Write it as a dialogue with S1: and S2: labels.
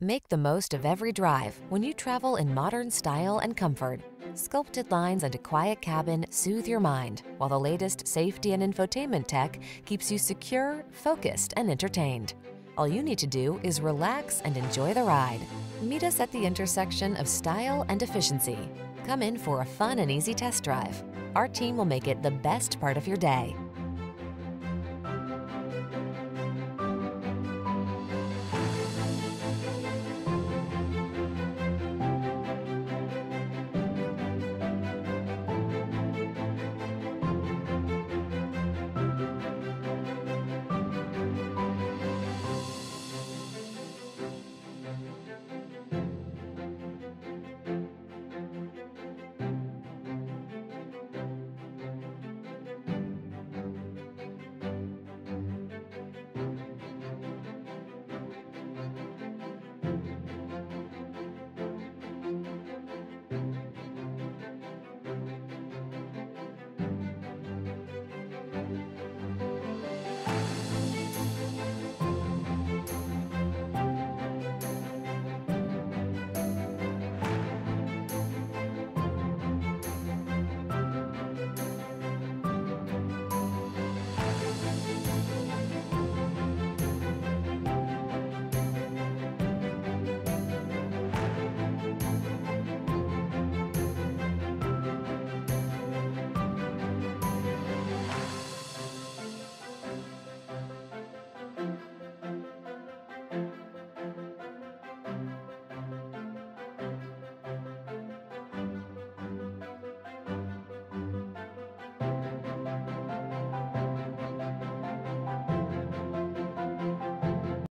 S1: Make the most of every drive when you travel in modern style and comfort. Sculpted lines and a quiet cabin soothe your mind, while the latest safety and infotainment tech keeps you secure, focused, and entertained. All you need to do is relax and enjoy the ride. Meet us at the intersection of style and efficiency. Come in for a fun and easy test drive. Our team will make it the best part of your day.